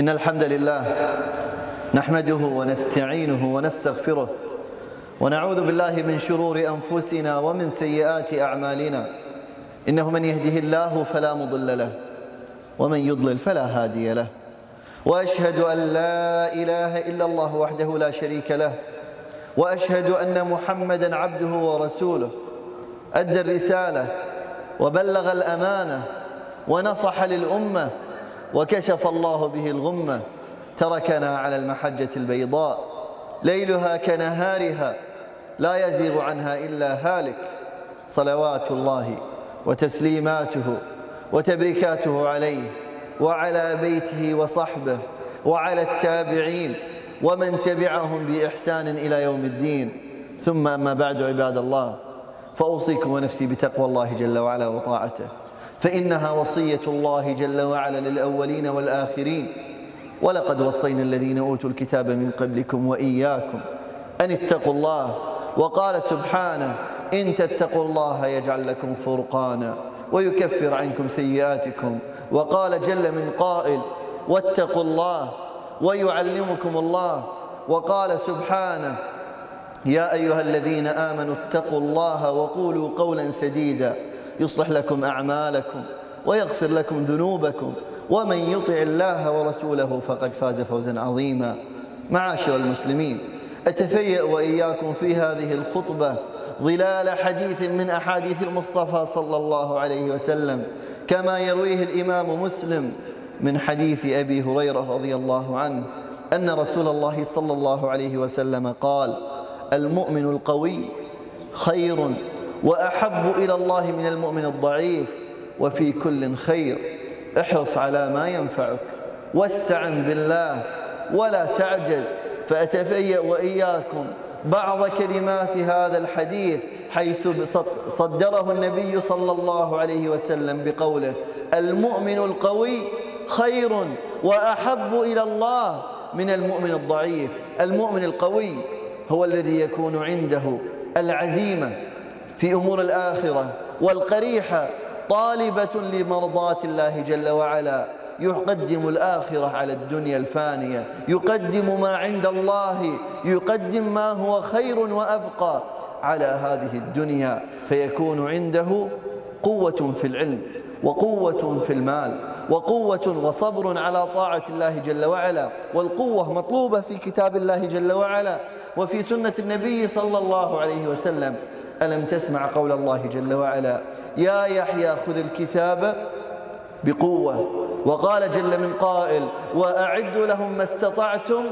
إن الحمد لله نحمده ونستعينه ونستغفره ونعوذ بالله من شرور أنفسنا ومن سيئات أعمالنا. إنه من يهده الله فلا مضل له ومن يضلل فلا هادي له. وأشهد أن لا إله إلا الله وحده لا شريك له. وأشهد أن محمدا عبده ورسوله. أدى الرسالة وبلغ الأمانة ونصح للأمة وكشف الله به الغمة تركنا على المحجة البيضاء. ليلها كنهارها لا يزيغ عنها إلا هالك. صلوات الله وتسليماته وتبريكاته عليه وعلى بيته وصحبه وعلى التابعين ومن تبعهم بإحسان إلى يوم الدين. ثم أما بعد عباد الله فأوصيكم ونفسي بتقوى الله جل وعلا وطاعته. فإنها وصية الله جل وعلا للأولين والآخرين. ولقد وصينا الذين أوتوا الكتاب من قبلكم وإياكم أن اتقوا الله وقال سبحانه إن تتقوا الله يجعل لكم فرقانا ويكفر عنكم سيئاتكم. وقال جل من قائل واتقوا الله ويعلمكم الله. وقال سبحانه يا أيها الذين آمنوا اتقوا الله وقولوا قولا سديدا يصلح لكم أعمالكم ويغفر لكم ذنوبكم ومن يطع الله ورسوله فقد فاز فوزا عظيما. معاشر المسلمين أتفيأ وإياكم في هذه الخطبة ظلال حديث من أحاديث المصطفى صلى الله عليه وسلم كما يرويه الإمام مسلم من حديث أبي هريرة رضي الله عنه أن رسول الله صلى الله عليه وسلم قال المؤمن القوي خير وأحب إلى الله من المؤمن الضعيف وفي كل خير. احرص على ما ينفعك واستعن بالله ولا تعجز فأتفيأ وإياكم بعض كلمات هذا الحديث حيث صدره النبي صلى الله عليه وسلم بقوله المؤمن القوي خير وأحب إلى الله من المؤمن الضعيف. المؤمن القوي هو الذي يكون عنده العزيمة في أمور الآخرة والقريحة طالبة لمرضاة الله جل وعلا. يقدم الآخرة على الدنيا الفانية. يقدم ما عند الله. يقدم ما هو خير وأبقى على هذه الدنيا. فيكون عنده قوة في العلم وقوة في المال وقوة وصبر على طاعة الله جل وعلا. والقوة مطلوبة في كتاب الله جل وعلا. وفي سنة النبي صلى الله عليه وسلم. ألم تسمع قول الله جل وعلا؟ يا يحيى خذ الكتاب بقوة. وقال جل من قائل وأعدوا لهم ما استطعتم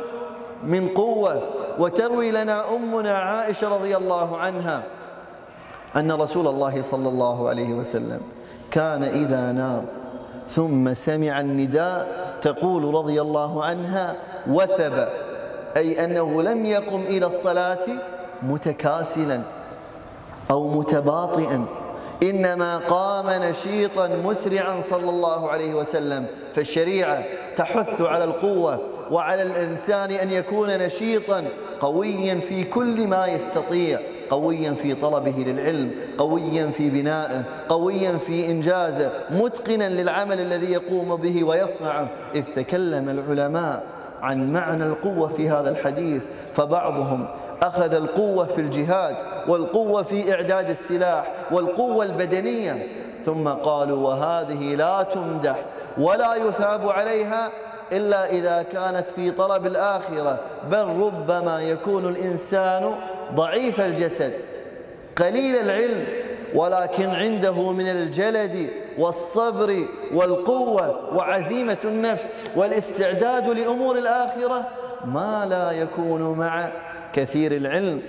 من قوة. وتروي لنا أمنا عائشة رضي الله عنها أن رسول الله صلى الله عليه وسلم كان إذا نام ثم سمع النداء تقول رضي الله عنها وثب أي أنه لم يقم إلى الصلاة متكاسلا. أو متباطئا. إنما قام نشيطا مسرعا صلى الله عليه وسلم. فالشريعة تحث على القوة وعلى الإنسان أن يكون نشيطا قويا في كل ما يستطيع قويا في طلبه للعلم قويا في بنائه قويا في إنجازه متقنا للعمل الذي يقوم به ويصنعه. إذ تكلم العلماء عن معنى القوة في هذا الحديث فبعضهم أخذ القوة في الجهاد والقوة في إعداد السلاح والقوة البدنية ثم قالوا وهذه لا تمدح ولا يثاب عليها إلا إذا كانت في طلب الآخرة بل ربما يكون الإنسان ضعيف الجسد قليل العلم ولكن عنده من الجلد والصبر والقوة وعزيمة النفس والاستعداد لأمور الآخرة ما لا يكون مع كثير العلم.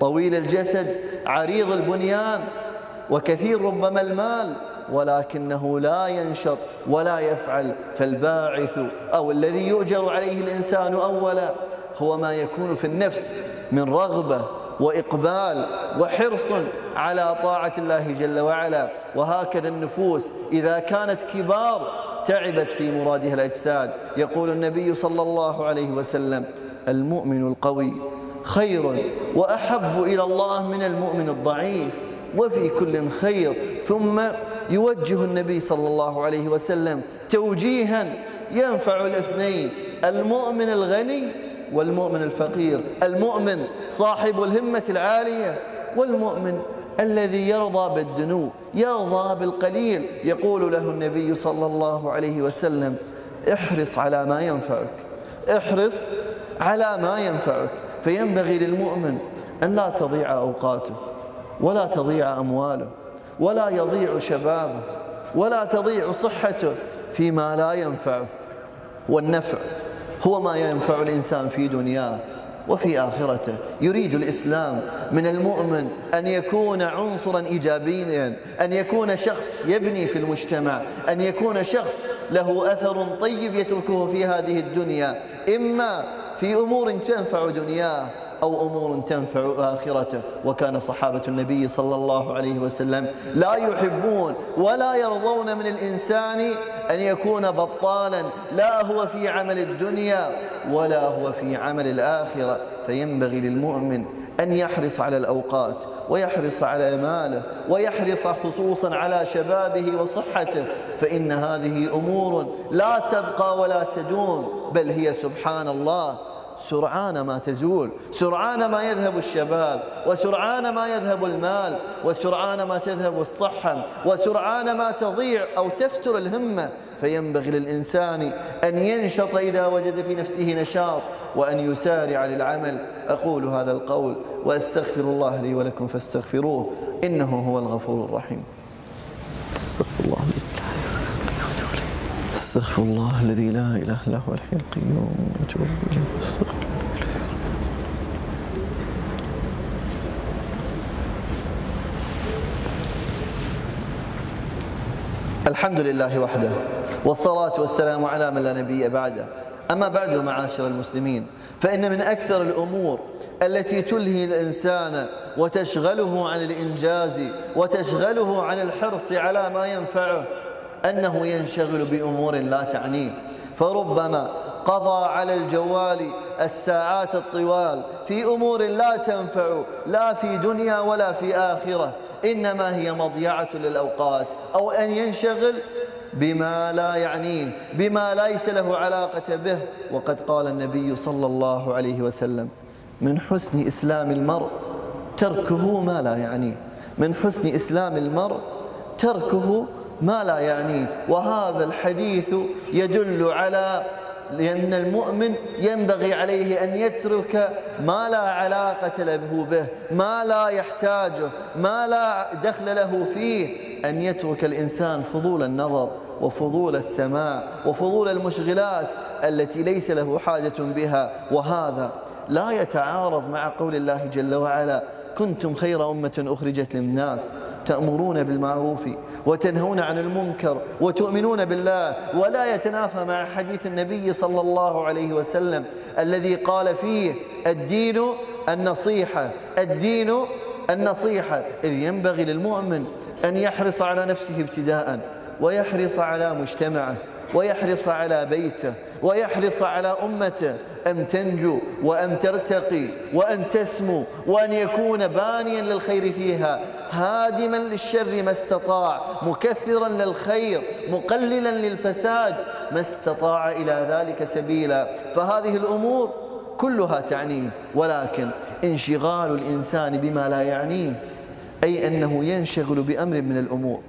طويل الجسد عريض البنيان وكثير ربما المال ولكنه لا ينشط ولا يفعل فالباعث أو الذي يؤجر عليه الإنسان أولا هو ما يكون في النفس من رغبة وإقبال وحرص على طاعة الله جل وعلا. وهكذا النفوس إذا كانت كبار تعبت في مرادها الأجساد. يقول النبي صلى الله عليه وسلم المؤمن القوي خير وأحب إلى الله من المؤمن الضعيف وفي كل خير. ثم يوجه النبي صلى الله عليه وسلم توجيها ينفع الاثنين المؤمن الغني والمؤمن الفقير المؤمن صاحب الهمة العالية والمؤمن الذي يرضى بالدنو يرضى بالقليل. يقول له النبي صلى الله عليه وسلم احرص على ما ينفعك احرص على ما ينفعك. فينبغي للمؤمن أن لا تضيع أوقاته ولا تضيع أمواله ولا يضيع شبابه ولا تضيع صحته فيما لا ينفعه. والنفع هو ما ينفع الإنسان في دنياه وفي آخرته. يريد الإسلام من المؤمن أن يكون عنصرا إيجابيا أن يكون شخص يبني في المجتمع أن يكون شخص له أثر طيب يتركه في هذه الدنيا. إما في أمور تنفع دنياه أو أمور تنفع آخرته. وكان صحابة النبي صلى الله عليه وسلم لا يحبون ولا يرضون من الإنسان أن يكون بطالا. لا هو في عمل الدنيا ولا هو في عمل الآخرة. فينبغي للمؤمن أن يحرص على الأوقات ويحرص على ماله ويحرص خصوصا على شبابه وصحته. فإن هذه أمور لا تبقى ولا تدوم بل هي سبحان الله. سرعان ما تزول سرعان ما يذهب الشباب وسرعان ما يذهب المال وسرعان ما تذهب الصحة وسرعان ما تضيع أو تفتر الهمة فينبغي للإنسان أن ينشط إذا وجد في نفسه نشاط وأن يسارع للعمل. أقول هذا القول وأستغفر الله لي ولكم فاستغفروه إنه هو الغفور الرحيم. استغفر الله أستغفر الله الذي لا إله إلا هو الحي القيوم وأتوب إليه. أستغفر الحمد لله وحده والصلاة والسلام على من لا نبي بعده. أما بعد معاشر المسلمين فإن من أكثر الأمور التي تلهي الإنسان وتشغله عن الإنجاز وتشغله عن الحرص على ما ينفعه أنه ينشغل بأمور لا تعنيه فربما قضى على الجوال الساعات الطوال. في أمور لا تنفع لا في دنيا ولا في آخرة. إنما هي مضيعة للأوقات. أو أن ينشغل بما لا يعنيه بما ليس له علاقة به. وقد قال النبي صلى الله عليه وسلم من حسن إسلام المرء تركه ما لا يعنيه. من حسن إسلام المرء تركه ما لا يعنيه وهذا الحديث يدل على لأن المؤمن ينبغي عليه أن يترك ما لا علاقة له به ما لا يحتاجه ما لا دخل له فيه أن يترك الإنسان فضول النظر وفضول السماع وفضول المشغلات التي ليس له حاجة بها. وهذا لا يتعارض مع قول الله جل وعلا كنتم خير أمة أخرجت للناس تأمرون بالمعروف وتنهون عن المنكر وتؤمنون بالله ولا يتنافى مع حديث النبي صلى الله عليه وسلم الذي قال فيه الدين النصيحة الدين النصيحة إذ ينبغي للمؤمن أن يحرص على نفسه ابتداء ويحرص على مجتمعه. ويحرص على بيته ويحرص على أمته أن تنجو وأن ترتقي وأن تسمو وأن يكون بانيا للخير فيها هادما للشر ما استطاع مكثرا للخير مقللا للفساد ما استطاع إلى ذلك سبيلا. فهذه الأمور كلها تعنيه ولكن انشغال الإنسان بما لا يعنيه أي أنه ينشغل بأمر من الأمور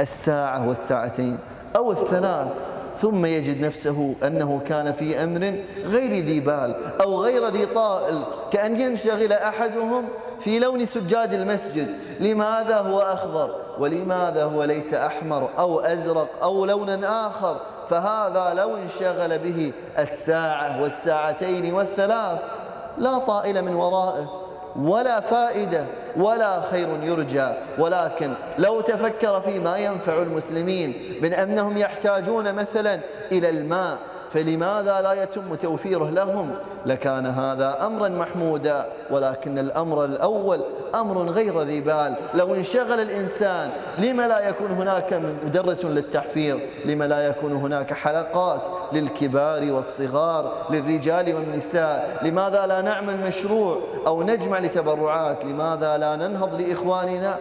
الساعة والساعتين أو الثلاث ثم يجد نفسه أنه كان في أمر غير ذي بال أو غير ذي طائل كأن ينشغل أحدهم في لون سجاد المسجد. لماذا هو أخضر؟ ولماذا هو ليس أحمر أو أزرق أو لونا آخر؟ فهذا لو انشغل به الساعة والساعتين والثلاث لا طائل من ورائه. ولا فائدة ولا خير يرجى. ولكن لو تفكر فيما ينفع المسلمين من أنهم يحتاجون مثلا إلى الماء فلماذا لا يتم توفيره لهم؟ لكان هذا أمرا محمودا ولكن الأمر الأول أمر غير ذي بال. لو انشغل الإنسان لما لا يكون هناك مدرس للتحفيظ؟ لما لا يكون هناك حلقات للكبار والصغار للرجال والنساء؟ لماذا لا نعمل مشروع أو نجمع لتبرعات؟ لماذا لا ننهض لإخواننا؟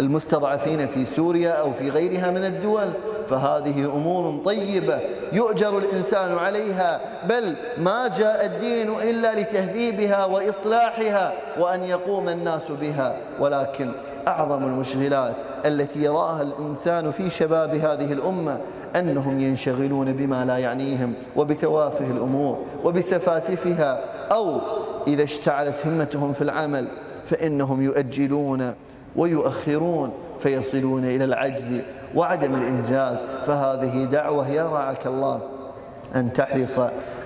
المستضعفين في سوريا أو في غيرها من الدول فهذه أمور طيبة يؤجر الإنسان عليها بل ما جاء الدين إلا لتهذيبها وإصلاحها وأن يقوم الناس بها. ولكن أعظم المشغلات التي يراها الإنسان في شباب هذه الأمة أنهم ينشغلون بما لا يعنيهم وبتوافه الأمور وبسفاسفها أو إذا اشتعلت همتهم في العمل فإنهم يؤجلون ويؤخرون فيصلون إلى العجز وعدم الإنجاز. فهذه دعوة يا رعاك الله أن تحرص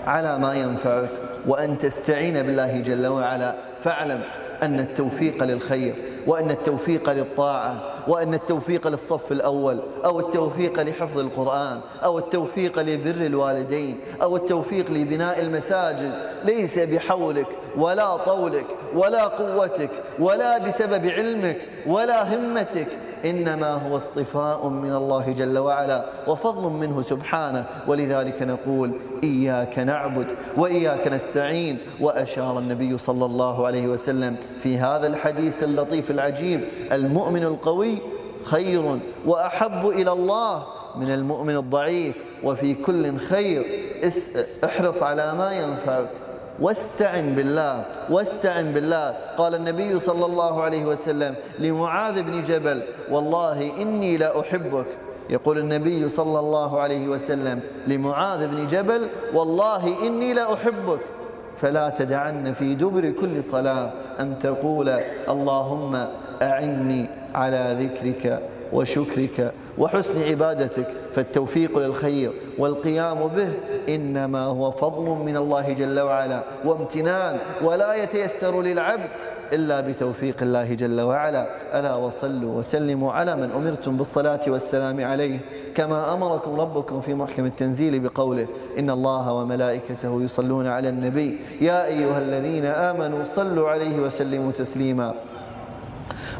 على ما ينفعك وأن تستعين بالله جل وعلا. فاعلم أن التوفيق للخير وأن التوفيق للطاعة وأن التوفيق للصف الأول أو التوفيق لحفظ القرآن أو التوفيق لبر الوالدين أو التوفيق لبناء المساجد. ليس بحولك ولا طولك ولا قوتك ولا بسبب علمك ولا همتك إنما هو اصطفاء من الله جل وعلا وفضل منه سبحانه. ولذلك نقول إياك نعبد وإياك نستعين وأشار النبي صلى الله عليه وسلم في هذا الحديث اللطيف العجيب. المؤمن القوي خير وأحب إلى الله من المؤمن الضعيف. وفي كل خير احرص على ما ينفعك. واستعن بالله واستعن بالله. قال النبي صلى الله عليه وسلم لمعاذ بن جبل والله إني لا أحبك. يقول النبي صلى الله عليه وسلم لمعاذ بن جبل والله إني لا أحبك. فلا تدعن في دبر كل صلاة أن تقول اللهم أعني على ذكرك وشكرك وحسن عبادتك فالتوفيق للخير والقيام به إنما هو فضل من الله جل وعلا وامتنان ولا يتيسر للعبد إلا بتوفيق الله جل وعلا. ألا وصلوا وسلموا على من أمرتم بالصلاة والسلام عليه كما أمركم ربكم في محكم التنزيل بقوله إن الله وملائكته يصلون على النبي. يا أيها الذين آمنوا صلوا عليه وسلموا تسليما.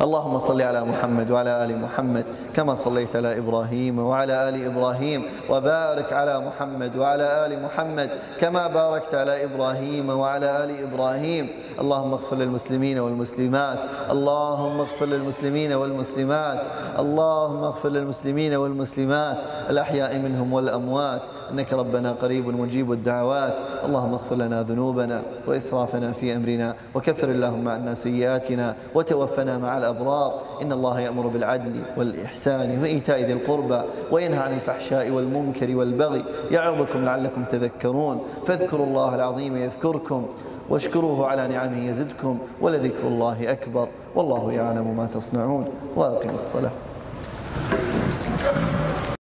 اللهم صل على محمد وعلى آل محمد كما صليت على إبراهيم وعلى آل إبراهيم وبارك على محمد وعلى آل محمد كما باركت على إبراهيم وعلى آل إبراهيم. اللهم اغفر للمسلمين والمسلمات. اللهم اغفر للمسلمين والمسلمات. اللهم اغفر للمسلمين والمسلمات. الأحياء منهم والأموات. إنك ربنا قريب مجيب الدعوات. اللهم اغفر لنا ذنوبنا وإسرافنا في أمرنا. وكفر اللهم عنا سيئاتنا. وتوفنا مع الأبرار إن الله يأمر بالعدل والإحسان وإيتاء ذي القربى وينهى عن الفحشاء والمنكر والبغي يعظكم لعلكم تذكرون. فاذكروا الله العظيم يذكركم واشكروه على نعمه يزدكم ولذكر الله أكبر. والله يعلم ما تصنعون. وأقم الصلاة.